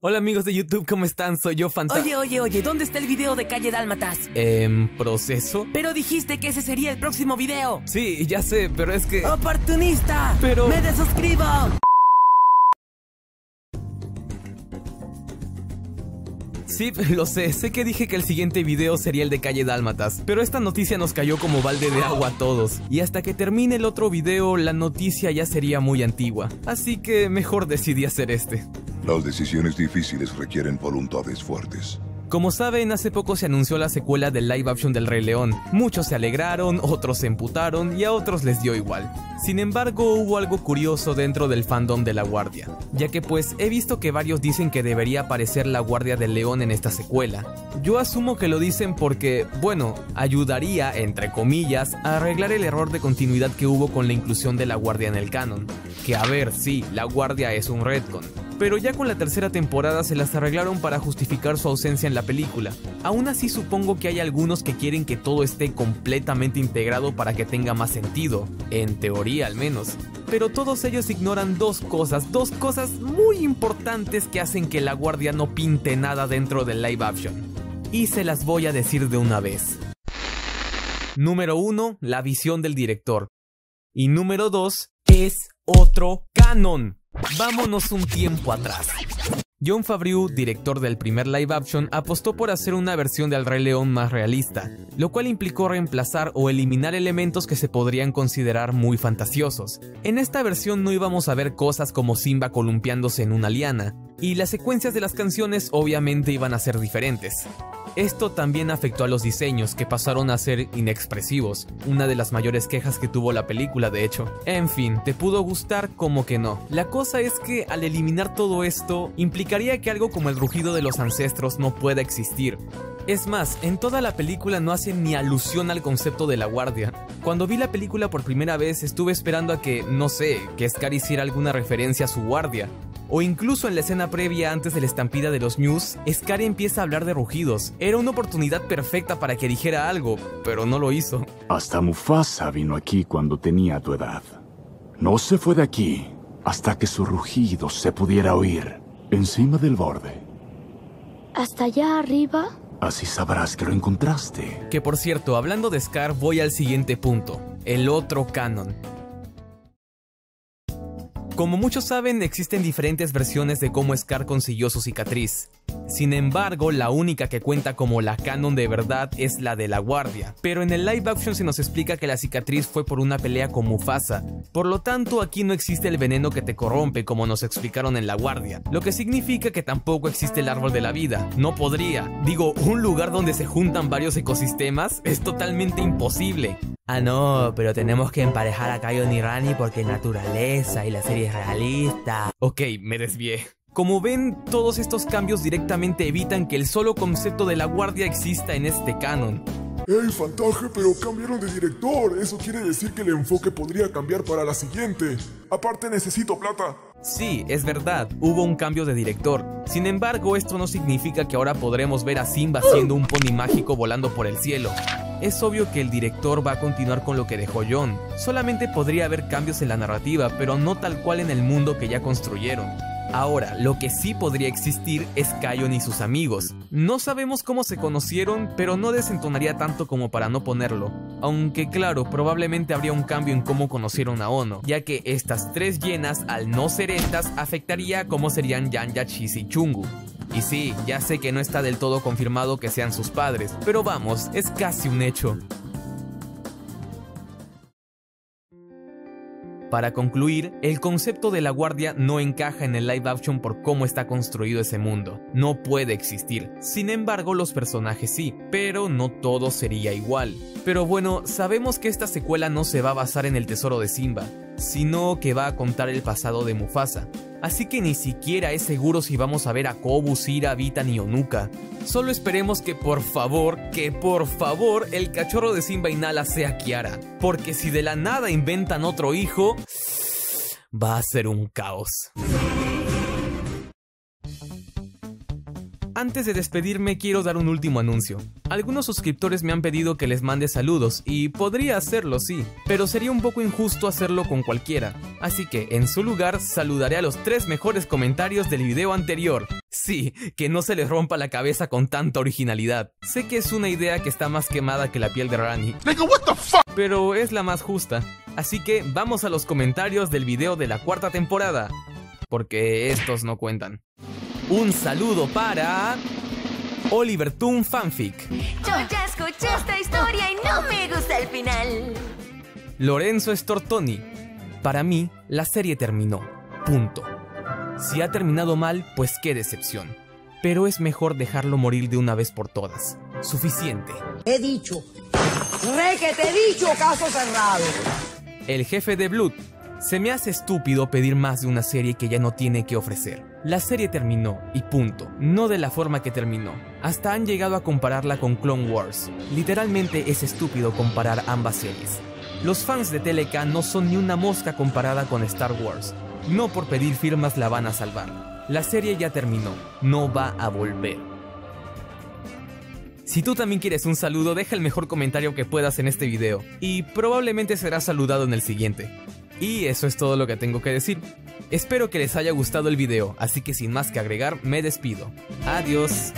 Hola amigos de YouTube, ¿cómo están? Soy yo, Fanta... Oye, oye, oye, ¿dónde está el video de Calle Dálmatas? ¿En proceso? Pero dijiste que ese sería el próximo video. Sí, ya sé, pero es que... ¡Oportunista! Pero- ¡Me desuscribo! Sí, lo sé, sé que dije que el siguiente video sería el de Calle Dálmatas, pero esta noticia nos cayó como balde de agua a todos, y hasta que termine el otro video, la noticia ya sería muy antigua, así que mejor decidí hacer este. Las decisiones difíciles requieren voluntades fuertes. Como saben, hace poco se anunció la secuela del live action del Rey León. Muchos se alegraron, otros se emputaron y a otros les dio igual. Sin embargo, hubo algo curioso dentro del fandom de La Guardia, ya que pues he visto que varios dicen que debería aparecer la Guardia del León en esta secuela. Yo asumo que lo dicen porque, bueno, ayudaría, entre comillas, a arreglar el error de continuidad que hubo con la inclusión de la Guardia en el canon. Que a ver, sí, la Guardia es un retcon, pero ya con la tercera temporada se las arreglaron para justificar su ausencia en la película. Aún así supongo que hay algunos que quieren que todo esté completamente integrado para que tenga más sentido, en teoría al menos. Pero todos ellos ignoran dos cosas, dos cosas muy importantes que hacen que la guardia no pinte nada dentro del live action. Y se las voy a decir de una vez. Número 1, la visión del director. Y número 2, es otro canon. Vámonos un tiempo atrás. John Favreau, director del primer live action, apostó por hacer una versión del Rey León más realista, lo cual implicó reemplazar o eliminar elementos que se podrían considerar muy fantasiosos. En esta versión no íbamos a ver cosas como Simba columpiándose en una liana, y las secuencias de las canciones obviamente iban a ser diferentes. Esto también afectó a los diseños, que pasaron a ser inexpresivos, una de las mayores quejas que tuvo la película de hecho. En fin, te pudo gustar como que no. La cosa es que al eliminar todo esto, implicaría que algo como el rugido de los ancestros no pueda existir. Es más, en toda la película no hacen ni alusión al concepto de la guardia. Cuando vi la película por primera vez estuve esperando a que, no sé, que Scar hiciera alguna referencia a su guardia. O incluso en la escena previa antes de la estampida de los News, Scar empieza a hablar de rugidos. Era una oportunidad perfecta para que dijera algo, pero no lo hizo. Hasta Mufasa vino aquí cuando tenía tu edad. No se fue de aquí hasta que su rugido se pudiera oír encima del borde. ¿Hasta allá arriba? Así sabrás que lo encontraste. Que por cierto, hablando de Scar, voy al siguiente punto, el otro canon. Como muchos saben, existen diferentes versiones de cómo Scar consiguió su cicatriz. Sin embargo, la única que cuenta como la canon de verdad es la de la guardia. Pero en el live action se nos explica que la cicatriz fue por una pelea con Mufasa. Por lo tanto, aquí no existe el veneno que te corrompe como nos explicaron en la guardia. Lo que significa que tampoco existe el árbol de la vida. No podría. Digo, un lugar donde se juntan varios ecosistemas es totalmente imposible. Ah, no, pero tenemos que emparejar a Kayon y Rani porque naturaleza y la serie es realista. Ok, me desvié. Como ven, todos estos cambios directamente evitan que el solo concepto de la guardia exista en este canon. ¡Ey, Fantaje! Pero cambiaron de director. Eso quiere decir que el enfoque podría cambiar para la siguiente. Aparte, necesito plata. Sí, es verdad, hubo un cambio de director. Sin embargo, esto no significa que ahora podremos ver a Simba siendo un pony mágico volando por el cielo. Es obvio que el director va a continuar con lo que dejó John. Solamente podría haber cambios en la narrativa, pero no tal cual en el mundo que ya construyeron. Ahora, lo que sí podría existir es Kion y sus amigos. No sabemos cómo se conocieron, pero no desentonaría tanto como para no ponerlo. Aunque claro, probablemente habría un cambio en cómo conocieron a Ono, ya que estas tres llenas, al no ser estas, afectaría a cómo serían Yanya, Chis y Chungu. Y sí, ya sé que no está del todo confirmado que sean sus padres, pero vamos, es casi un hecho. Para concluir, el concepto de la guardia no encaja en el live action por cómo está construido ese mundo. No puede existir. Sin embargo, los personajes sí, pero no todo sería igual. Pero bueno, sabemos que esta secuela no se va a basar en el tesoro de Simba, sino que va a contar el pasado de Mufasa. Así que ni siquiera es seguro si vamos a ver a Kobu, Sira, Vitan y Onuka. Solo esperemos que por favor, que por favor el cachorro de Simba y Nala sea Kiara. Porque si de la nada inventan otro hijo, va a ser un caos. Antes de despedirme quiero dar un último anuncio. Algunos suscriptores me han pedido que les mande saludos y podría hacerlo sí, pero sería un poco injusto hacerlo con cualquiera. Así que en su lugar saludaré a los tres mejores comentarios del video anterior. Sí, que no se les rompa la cabeza con tanta originalidad. Sé que es una idea que está más quemada que la piel de Rani. Pero es la más justa. Así que vamos a los comentarios del video de la cuarta temporada. Porque estos no cuentan. Un saludo para... Oliver Toon Fanfic. Yo ya escuché esta historia y no me gusta el final. Lorenzo Stortoni. Para mí, la serie terminó. Punto. Si ha terminado mal, pues qué decepción. Pero es mejor dejarlo morir de una vez por todas. Suficiente. He dicho. Re que te he dicho, caso cerrado. El jefe de Blood. Se me hace estúpido pedir más de una serie que ya no tiene que ofrecer. La serie terminó y punto, no de la forma que terminó. Hasta han llegado a compararla con Clone Wars. Literalmente es estúpido comparar ambas series. Los fans de TLK no son ni una mosca comparada con Star Wars. No por pedir firmas la van a salvar. La serie ya terminó, no va a volver. Si tú también quieres un saludo, deja el mejor comentario que puedas en este video y probablemente serás saludado en el siguiente. Y eso es todo lo que tengo que decir. Espero que les haya gustado el video, así que sin más que agregar, me despido. Adiós.